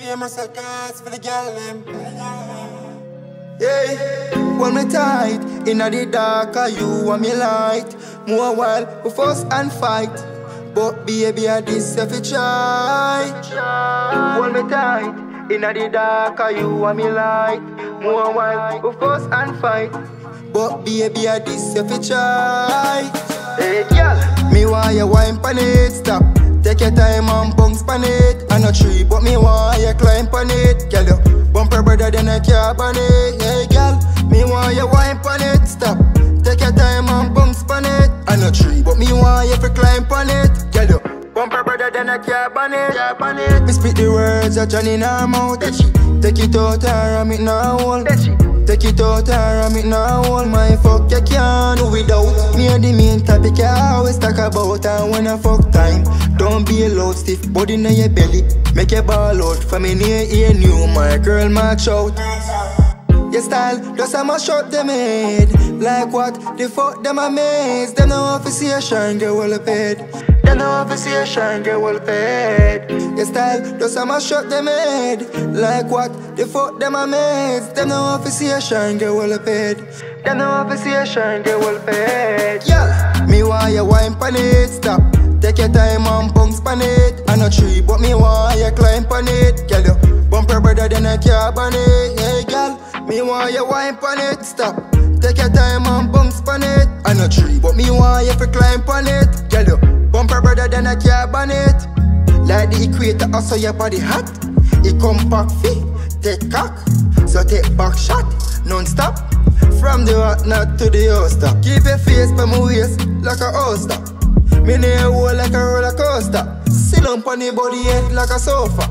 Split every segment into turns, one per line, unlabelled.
Them.
Yeah, hold me tight. Inna the dark, are you and me light. More while we fuss and fight. But baby, I this if you try. Hold me tight. Inna the dark, are you and me light. More while we fuss and fight. But baby, I this if you try. Hey, girl, me want you wine pon it, stop. Take your time and bounce pon it. I no tree, but me want you climb pon it, girl. You bumper better than a car pon it. Hey, girl, me want you wine pon it, stop. Take your time and bounce pon it. I no tree, but me want you to climb pon it, girl. You bumper better than a car pon it. Me speak the words of Johnny in her mouth. Take it out and ram it now, hold. Take it out and ram it now, hold my fuck you can't do without Me and the main topic I always talk about And when I fuck time, don't be a loud stiff. Body in your belly Make your ball out, from me near ear new My girl march out. Your style, just a mash up them head Like what? The fuck them amaze Them no see a shine, get well paid Them no to see shine, get well paid Your style, just a mash up them head Like what? The fuck them amaze Them no see a shine, get well paid Them no to see shine, get well paid Yeah, me want you wine pon it, stop Take your time and bounce pon it I no tree, but me want you climb pon it Girl, you bumper better than a car pon it Hey, girl me want you wine pon it, stop. Take your time and bounce pon it. I no tree, but me want you to climb pon it. Girl, you bumper better than a car on it. Like the equator, also your body hot. It come back fit, take cock. So take back shot, non-stop. From the hot knot to the holster. Keep your face by my waist like a holster. Me near hole like a roller coaster. Sit on the body head like a sofa.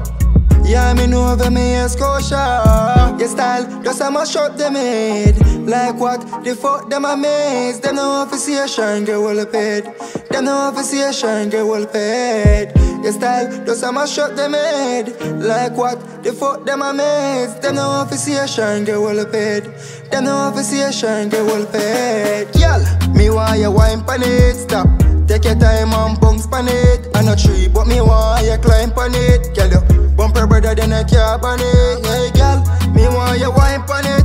Yeah, me know over me a Scotia Your style, just a mash up them head Like what? The fuck them amaze Them no a shine, get well paid Them no a shine, get well paid Your style, just a mash up them head Like what? The fuck them amaze Them no a shine, get well paid Them no a shine, get well paid Girl, me want you wine pon it, stop Take your time and bounce pon it. I no tree, but me want you climb pon it. Girl, you bumper better than a car on it. Hey, girl, me want you wine pon it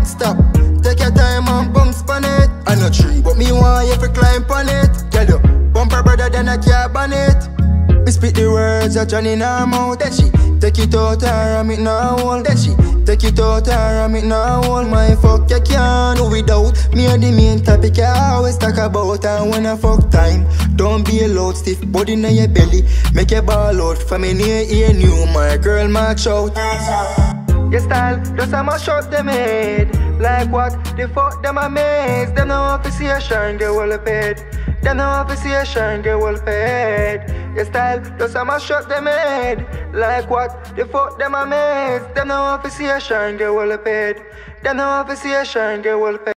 the words of Johnny in her mouth Then she take it out and ram it now hold Then she take it out and ram it now hold My fuck you can't do without Me. And the main topic I always talk about And when I fuck time Don't be a loud stiff body in your belly. Make your ball out from me near ear new. My girl march out your style, just a mash up them head Like what? The fuck them Them no want to see a shine, get well paid Them no a shine, get well paid Your style, just a mash up them head. Like what? The fuck them amaze Them no a shine, get well paid Them no want to see a get well paid